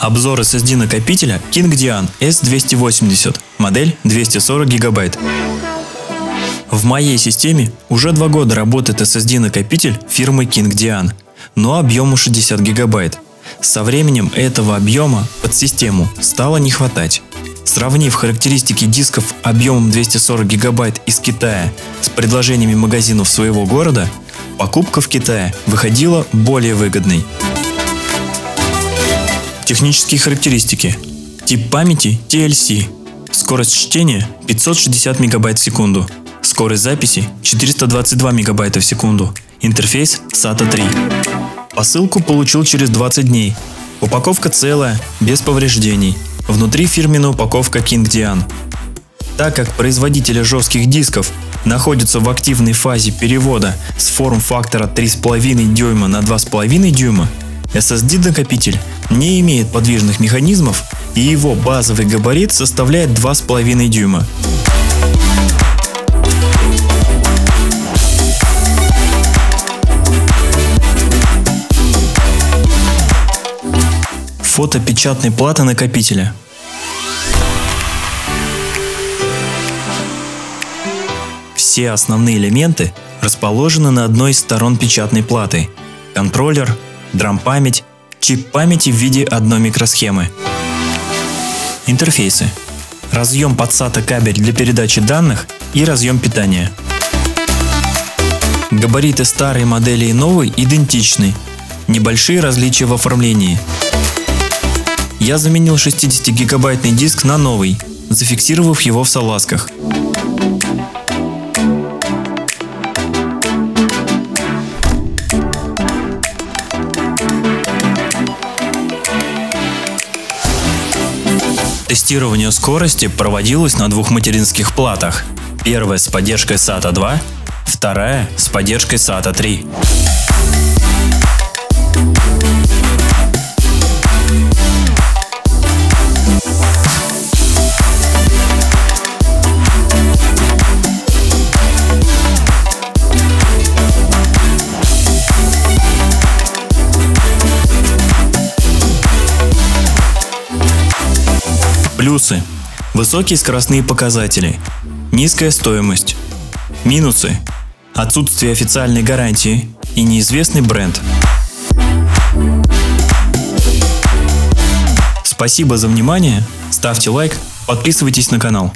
Обзор SSD накопителя King Dian S280, модель 240 гигабайт. В моей системе уже два года работает SSD накопитель фирмы King Dian, но объему 60 гигабайт. Со временем этого объема под систему стало не хватать. Сравнив характеристики дисков объемом 240 гигабайт из Китая с предложениями магазинов своего города, покупка в Китае выходила более выгодной. Технические характеристики. Тип памяти TLC. Скорость чтения 560 мегабайт в секунду. Скорость записи 422 мегабайта в секунду. Интерфейс SATA 3. Посылку получил через 20 дней. Упаковка целая, без повреждений. Внутри фирменная упаковка King Dian. Так как производители жестких дисков находятся в активной фазе перевода с форм-фактора 3,5 дюйма на 2,5 дюйма, SSD-накопитель не имеет подвижных механизмов и его базовый габарит составляет 2,5 дюйма. Фото печатной платы накопителя. Все основные элементы расположены на одной из сторон печатной платы. Контроллер, драм-память, чип памяти в виде одной микросхемы. Интерфейсы. Разъем под SATA кабель для передачи данных и разъем питания. Габариты старой модели и новой идентичны. Небольшие различия в оформлении. Я заменил 60-гигабайтный диск на новый, зафиксировав его в салазках. Тестирование скорости проводилось на двух материнских платах. Первая с поддержкой SATA 2, вторая с поддержкой SATA 3. Плюсы. Высокие скоростные показатели. Низкая стоимость. Минусы. Отсутствие официальной гарантии и неизвестный бренд. Спасибо за внимание, ставьте лайк, подписывайтесь на канал.